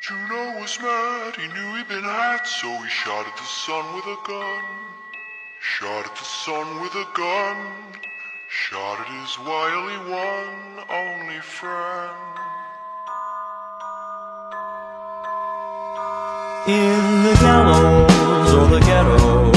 Juno was mad, he knew he'd been had, so he shot at the sun with a gun. Shot at the sun with a gun. Shot at his wily one, only friend. In the gallows or the ghetto,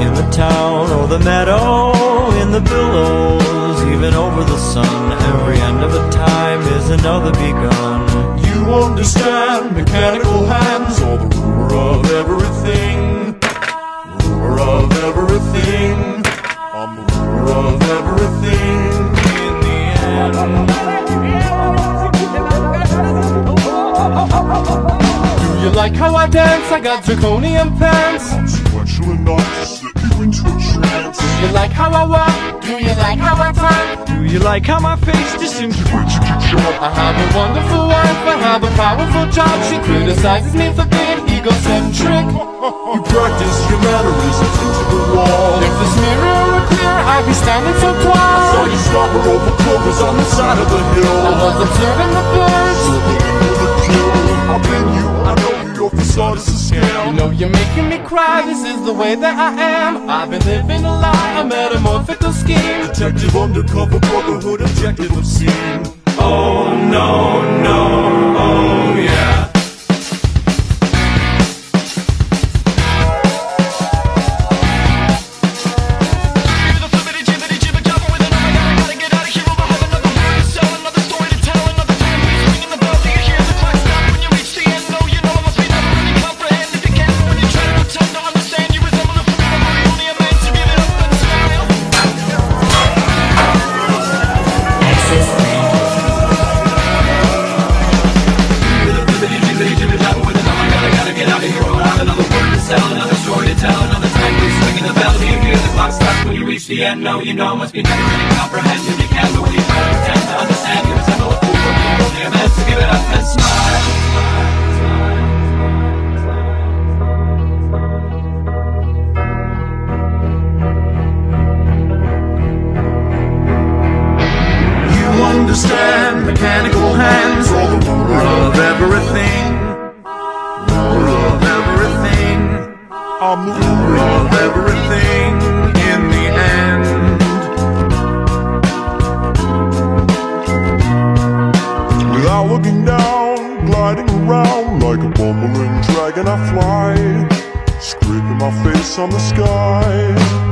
in the town or the meadow, in the billows, even over the sun, every end of a time is another begun. You understand mechanical hands, or the ruler of everything, ruler of everything. I'm the ruler of everything in the end. Do you like how I dance? I got draconian pants. Consequential enough to slip you into a trance. Do you like how I walk? Do you like how I talk? Do you like how my face disintegrates? I have a wonderful wife, I have a powerful job. She criticizes me for being egocentric. You practice your mannerisms into the wall. If this mirror were clear, I'd be standing so tall. Saw you slobber over clovers on the side of the hill. I was observing the birds. Slipping into the kill. I've been you, I know you, your facade is a. You know you're making me cry, this is the way that I am I've been living a lie, a metamorphical scheme Detective undercover brotherhood objective obscene. Oh no, no, the end, no, you know, must be never really comprehend. You can, but when you try to pretend to understand, you resemble a fool, but you only are meant to give it up and smile. You understand mechanical hands or the ruler of everything. Ruler of everything. I'm the ruler of everything in the Without down, gliding around like a bumbling dragon, I fly, scraping my face on the sky.